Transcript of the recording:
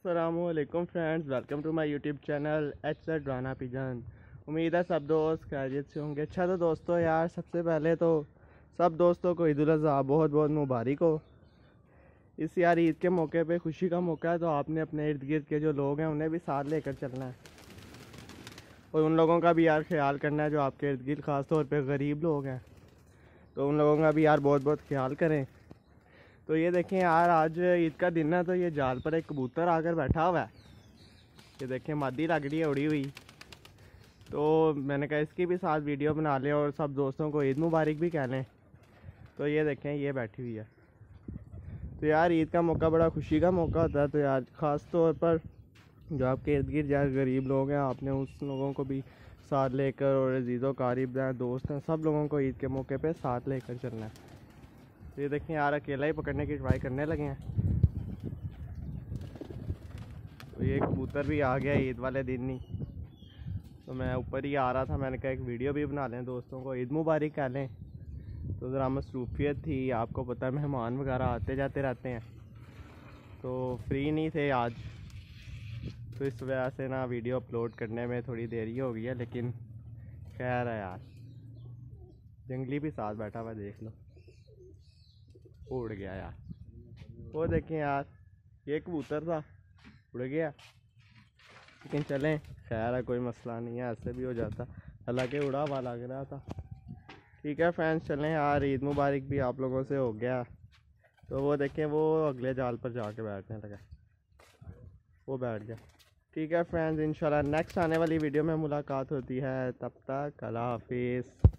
Aslam friends welcome to my YouTube channel H add Rana pigeon उम्मीद है सब दोस्त खैरियत से होंगे। अच्छा तो दोस्तों यार, सबसे पहले तो सब दोस्तों को ईद बहुत बहुत मुबारक हो। इस यार ईद के मौके पे खुशी का मौका है तो आपने अपने इर्द गिर्द के जो लोग हैं, उन्हें भी साथ लेकर चलना है। और उन लोगों का भी यार ख्याल करना है, जो आपके इर्द गिर्द ख़ास तौर पर गरीब लोग हैं। तो उन लोगों का भी यार बहुत बहुत ख्याल करें। तो ये देखें यार, आज ईद का दिन है तो ये जाल पर एक कबूतर आकर बैठा हुआ है। ये देखें, मादी लग रही है, उड़ी हुई। तो मैंने कहा, इसकी भी साथ वीडियो बना लें और सब दोस्तों को ईद मुबारक भी कह लें। तो ये देखें, ये बैठी हुई है। तो यार, ईद का मौका, बड़ा खुशी का मौका होता है। तो यार, ख़ास तौर पर जो आपके इर्द गिर्द यार गरीब लोग हैं, आपने उस लोगों को भी साथ लेकर और अजीज़ों, कारीब दोस्त हैं, सब लोगों को ईद के मौके पे साथ लेकर चलना है। तो ये देखें यार अकेला ही पकड़ने की ट्राई करने लगे हैं। तो ये कबूतर भी आ गया ईद वाले दिन नहीं तो मैं ऊपर ही आ रहा था, मैंने कहा एक वीडियो भी बना लें दोस्तों को, ईद मुबारक कह लें। तो ज़रा मसरूफियत थी, आपको पता है मेहमान वगैरह आते जाते रहते हैं। तो फ्री नहीं थे आज। तो इस वजह से ना वीडियो अपलोड करने में थोड़ी देरी हो गई है, लेकिन खैर है यार। जंगली भी साथ बैठा हुआ देख लो। उड़ गया यार। वो देखें यार, ये कबूतर था, उड़ गया। लेकिन चलें, खैर है, कोई मसला नहीं है, ऐसे भी हो जाता। हालाँकि उड़ा हुआ लग रहा था। ठीक है फ्रेंड्स चलें यार, ईद मुबारक भी आप लोगों से हो गया। तो वो देखें, वो अगले जाल पर जाके बैठने लगा। वो बैठ गया। ठीक है फ्रेंड्स इंशाल्लाह नेक्स्ट आने वाली वीडियो में मुलाकात होती है। तब तक अल्लाह हाफिज़।